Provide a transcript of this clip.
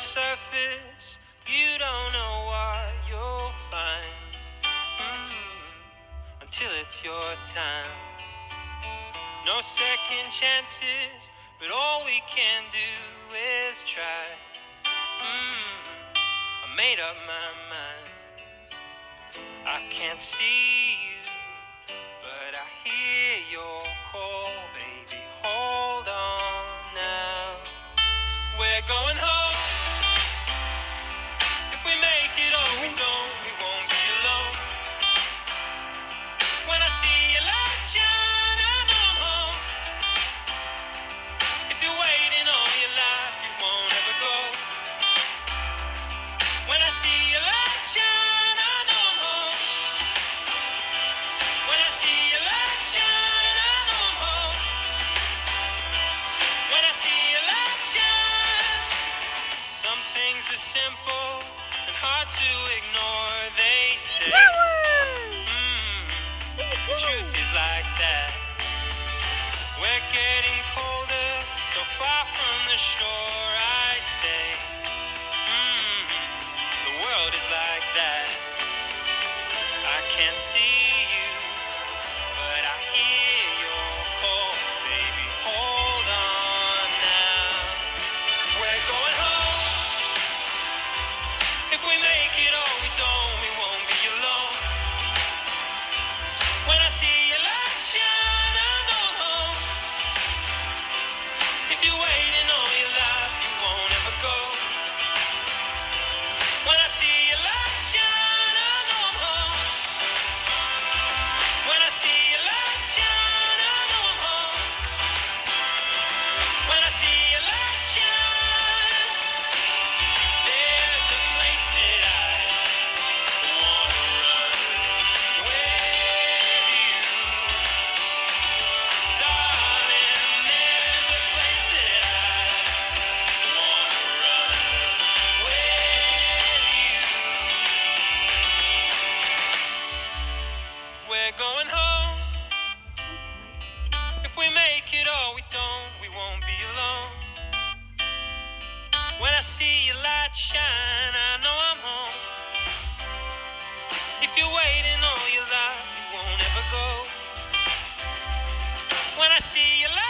surface, you don't know what you'll find mm, until it's your time. No second chances, but all we can do is try. Mm, I made up my mind. I can't see you, but I hear your simple and hard to ignore, they say. Mm, the truth is like that. We're getting colder, so far from the shore, I say. Mm, the world is like that. I can't see. We don't, we won't be alone. When I see your light shine, I know I'm home. If you're waiting all your life, you won't ever go. When I see your light,